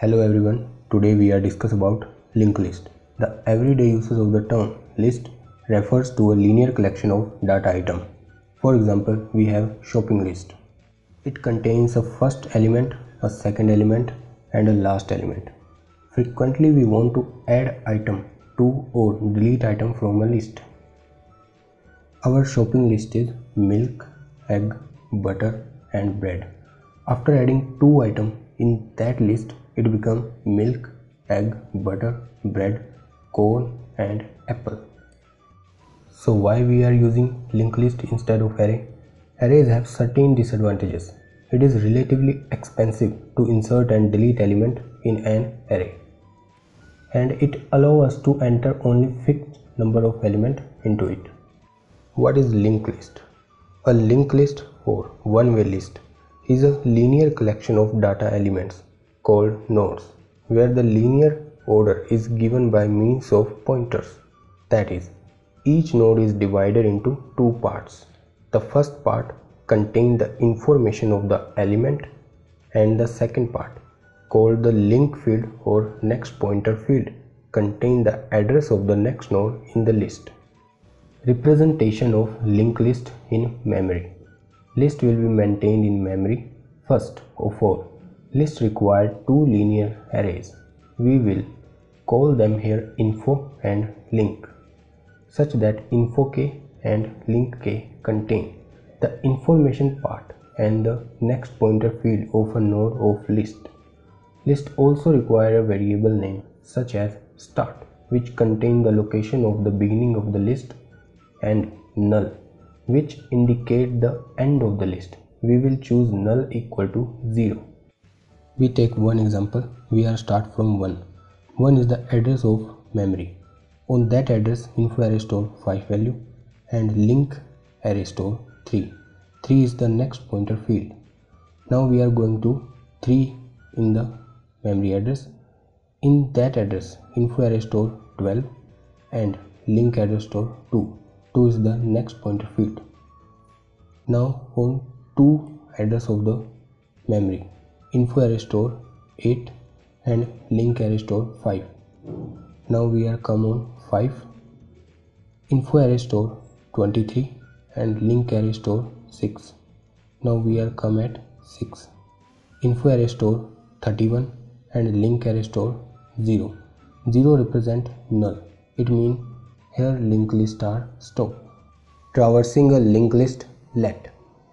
Hello everyone, today we are discuss about linked list. The everyday uses of the term list refers to a linear collection of data item. For example, we have shopping list. It contains a first element, a second element and a last element. Frequently we want to add item to or delete item from a list. Our shopping list is milk, egg, butter and bread. After adding two item in that list, it becomes milk, egg, butter, bread, corn and apple. So why we are using linked list instead of array? Arrays have certain disadvantages. It is relatively expensive to insert and delete element in an array. And it allows us to enter only fixed number of element into it. What is linked list? A linked list or one-way list is a linear collection of data elements called nodes where the linear order is given by means of pointers. That is, each node is divided into two parts. The first part contains the information of the element and the second part called the link field or next pointer field contain the address of the next node in the list. Representation of linked list in memory. List will be maintained in memory. First of all, list require two linear arrays. We will call them here info and link such that info k and link k contain the information part and the next pointer field of a node of list. List also require a variable name such as start which contain the location of the beginning of the list and null which indicate the end of the list. We will choose null equal to 0 we take one example. We are start from 1 1 is the address of memory. On that address info array store 5 value and link array store 3 3 is the next pointer field. Now we are going to 3 in the memory address. In that address info array store 12 and link address store 2 2 is the next pointer field. Now on 2 address of the memory info array store 8 and link array store 5 now we are come on 5 info array store 23 and link array store 6 now we are come at 6 info array store 31 and link array store 0 0 represent null. It means here linked list are stop. Traversing a linked list let.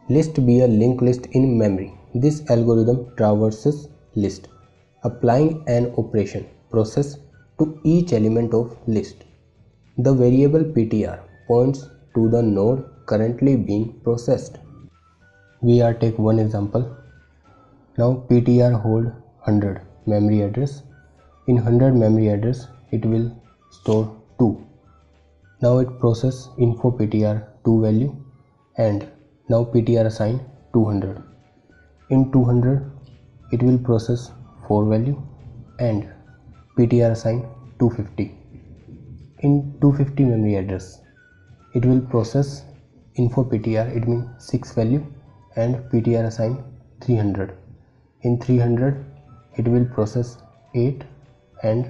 List be a linked list in memory this algorithm traverses list, applying an operation process to each element of list. The variable ptr points to the node currently being processed. We are take one example. Now ptr hold 100 memory address. In 100 memory address it will store 2. Now it process info ptr 2 value and now ptr assign 200 in 200 it will process 4 value and ptr assign 250 in 250 memory address it will process info ptr it means 6 value and ptr assign 300 in 300 it will process 8 and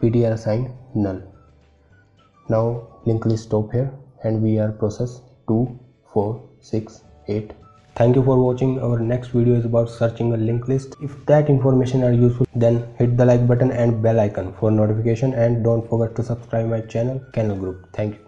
ptr assign null. Now link list stop here and we are process 2 4 6 8 Thank you for watching. Our next video is about searching a linked list. If that information are useful, then hit the like button and bell icon for notification and don't forget to subscribe my channel, Canel Group. Thank you.